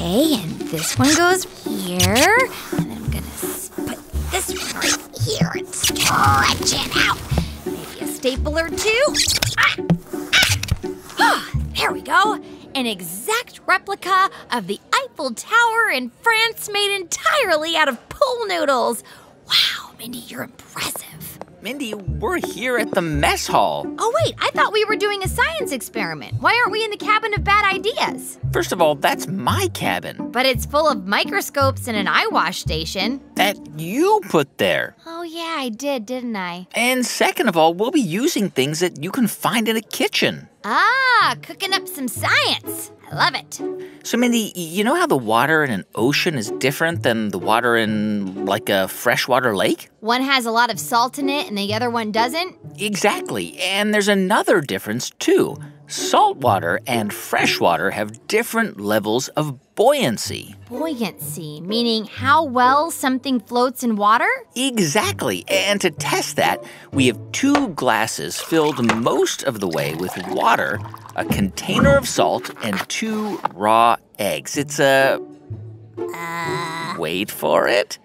Okay, and this one goes here. And I'm gonna put this one right here and stretch it out. Maybe a stapler too. Ah, ah. Ah, there we go. An exact replica of the Eiffel Tower in France made entirely out of pool noodles. Wow, Mindy, you're impressive. Mindy, we're here at the mess hall. Oh, wait, I thought we were doing a science experiment. Why aren't we in the cabin of bad ideas? First of all, that's my cabin But it's full of microscopes and an eye wash station. that you put there. Oh, yeah, I did, didn't I? And second of all, we'll be using things that you can find in a kitchen. Ah, cooking up some science. I love it. So, Mindy, you know how the water in an ocean is different than the water in, like, a freshwater lake? One has a lot of salt in it and the other one doesn't. Exactly. And there's another difference, too. Saltwater and freshwater have different levels of buoyancy. Buoyancy, meaning how well something floats in water? Exactly. And to test that, we have two glasses filled most of the way with water, a container of salt, and two raw eggs. It's a. Uh. Wait for it.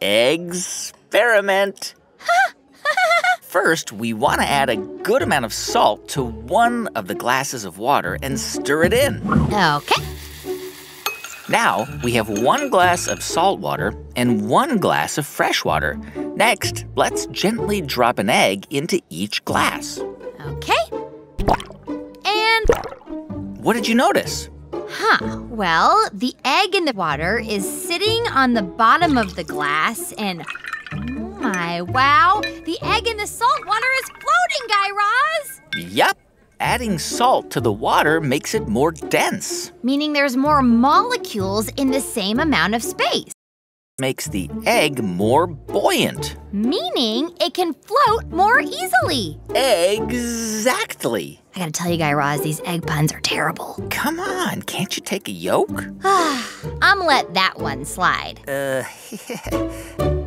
Eggs experiment. First, we want to add a good amount of salt to one of the glasses of water and stir it in. Okay. Now we have one glass of salt water and one glass of fresh water. Next, let's gently drop an egg into each glass. Okay. And, What did you notice? huh, well, the egg in the water is sitting on the bottom of the glass, and my, wow, the egg in the salt water is floating, Guy Raz! Yep. adding salt to the water makes it more dense. Meaning there's more molecules in the same amount of space. Makes the egg more buoyant. Meaning it can float more easily. Exactly. I gotta tell you, Guy Raz, these egg puns are terrible. Come on, can't you take a yolk? I'm let that one slide. Uh,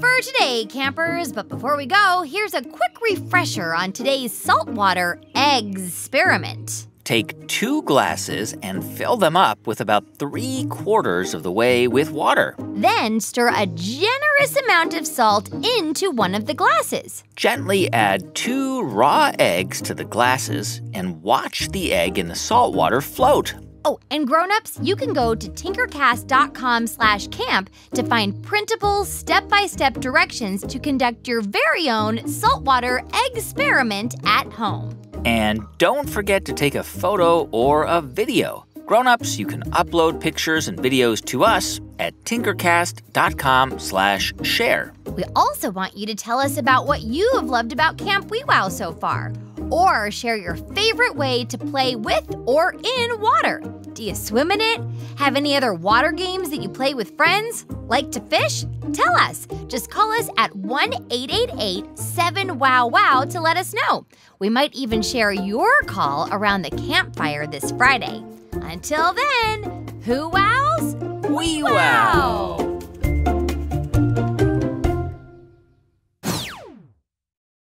for today, campers. But before we go, here's a quick refresher on today's saltwater experiment. take two glasses and fill them up with about three quarters of the way with water. Then stir a generous amount of salt into one of the glasses. Gently add two raw eggs to the glasses and watch the egg in the salt water float. Oh, and grown-ups, you can go to tinkercast.com slash camp to find printable, step-by-step directions to conduct your very own saltwater experiment at home. And don't forget to take a photo or a video. Grown-ups, you can upload pictures and videos to us at tinkercast.com slash share. We also want you to tell us about what you have loved about Camp WeWow so far, or share your favorite way to play with or in water. Do you swim in it? Have any other water games that you play with friends? Like to fish? Tell us. Just call us at 1 888 7 Wow Wow to let us know. We might even share your call around the campfire this Friday. Until then, who wows? We Wow!